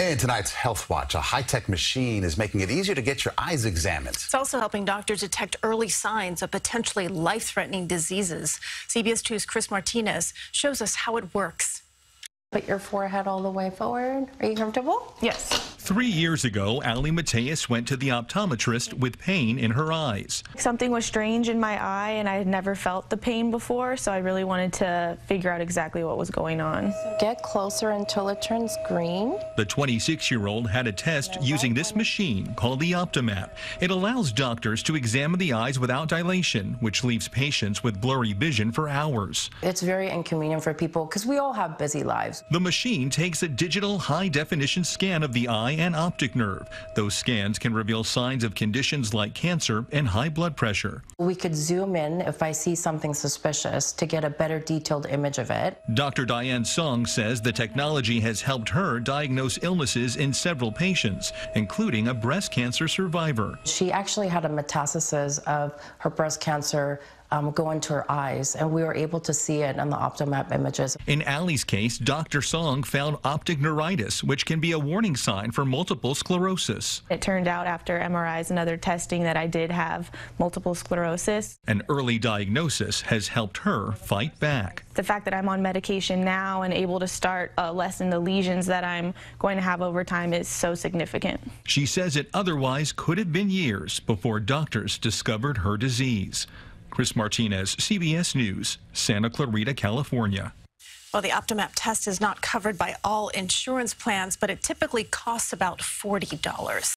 In tonight's Health Watch, a high-tech machine is making it easier to get your eyes examined. It's also helping doctors detect early signs of potentially life-threatening diseases. CBS 2's Chris Martinez shows us how it works. Put your forehead all the way forward. Are you comfortable? Yes. Three years ago, Ali Mateus went to the optometrist with pain in her eyes. Something was strange in my eye, and I had never felt the pain before, so I really wanted to figure out exactly what was going on. Get closer until it turns green. The 26 year old had a test using this machine called the Optomap. It allows doctors to examine the eyes without dilation, which leaves patients with blurry vision for hours. It's very inconvenient for people because we all have busy lives. The machine takes a digital high definition scan of the eye and optic nerve. Those scans can reveal signs of conditions like cancer and high blood pressure. We could zoom in if I see something suspicious to get a better detailed image of it. Dr. Diane Song says the technology has helped her diagnose illnesses in several patients, including a breast cancer survivor. She actually had a metastasis of her breast cancer um, go into her eyes, and we were able to see it on the Optomap images. In Ali's case, Dr. Song found optic neuritis, which can be a warning sign for multiple sclerosis. It turned out after MRIs and other testing that I did have multiple sclerosis. An early diagnosis has helped her fight back. The fact that I'm on medication now and able to start uh, lessen the lesions that I'm going to have over time is so significant. She says it otherwise could have been years before doctors discovered her disease. Chris Martinez, CBS News, Santa Clarita, California. Well, the Optomap test is not covered by all insurance plans, but it typically costs about $40.